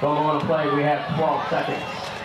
Don't want to play. We have 12 seconds.